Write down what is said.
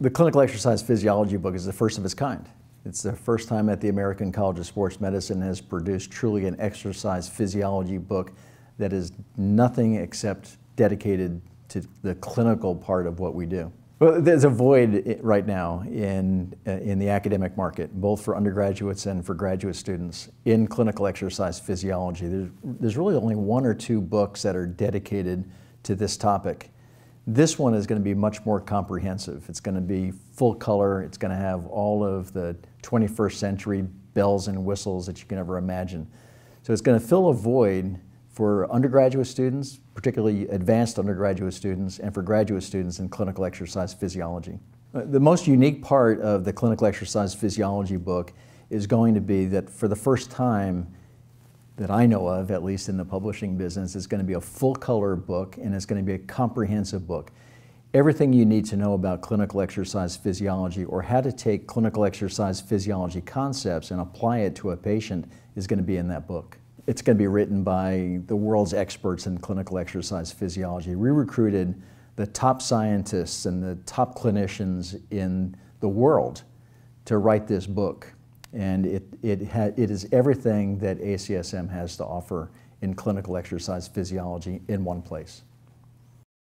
The clinical exercise physiology book is the first of its kind. It's the first time that the American College of Sports Medicine has produced truly an exercise physiology book that is nothing except dedicated to the clinical part of what we do. Well, there's a void right now in, uh, in the academic market, both for undergraduates and for graduate students, in clinical exercise physiology. There's, there's really only one or two books that are dedicated to this topic. This one is going to be much more comprehensive. It's going to be full color. It's going to have all of the 21st century bells and whistles that you can ever imagine. So it's going to fill a void for undergraduate students, particularly advanced undergraduate students, and for graduate students in clinical exercise physiology. Uh, the most unique part of the clinical exercise physiology book is going to be that for the first time, that I know of, at least in the publishing business, is going to be a full color book and it's going to be a comprehensive book. Everything you need to know about clinical exercise physiology or how to take clinical exercise physiology concepts and apply it to a patient is going to be in that book. It's going to be written by the world's experts in clinical exercise physiology. We recruited the top scientists and the top clinicians in the world to write this book and it, it, it is everything that ACSM has to offer in clinical exercise physiology in one place.